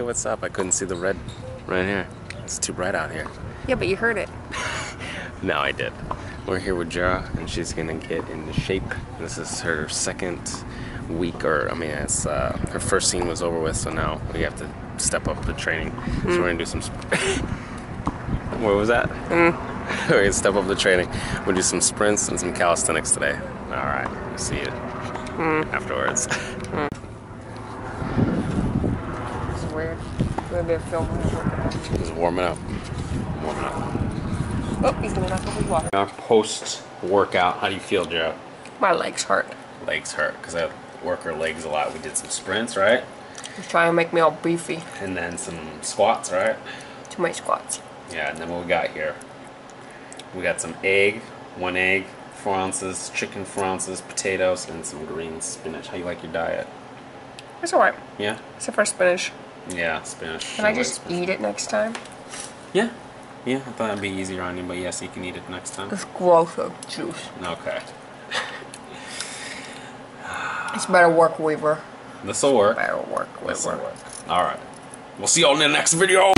what's up. I couldn't see the red right here. It's too bright out here. Yeah, but you heard it. No, I did. We're here with Jera, and she's gonna get into shape. This is her second week, or I mean, it's uh, her first scene was over with, so now we have to step up the training. So we're mm. gonna do some. What was that? Mm. we're gonna step up the training. We'll do some sprints and some calisthenics today. All right, see you mm. afterwards. Weird. Maybe a film. Just warming up. Warming up. Oh, he's gonna knock over his water. Our post workout, how do you feel, Joe? My legs hurt. Legs hurt because I work our legs a lot. We did some sprints, right? He's trying to make me all beefy. And then some squats, right? Too many squats. Yeah, and then what we got here? We got some egg, one egg, four ounces, chicken four ounces, potatoes, and some green spinach. How you like your diet? It's alright. Yeah? Except for spinach. Yeah, spinach. Can I just spinach. eat it next time? Yeah. Yeah, I thought it'd be easier on you, but yes, you can eat it next time. It's gross of juice. Okay. It's better work, Weaver. This'll work. Better work, This'll Weaver. work. Alright. We'll see y'all in the next video!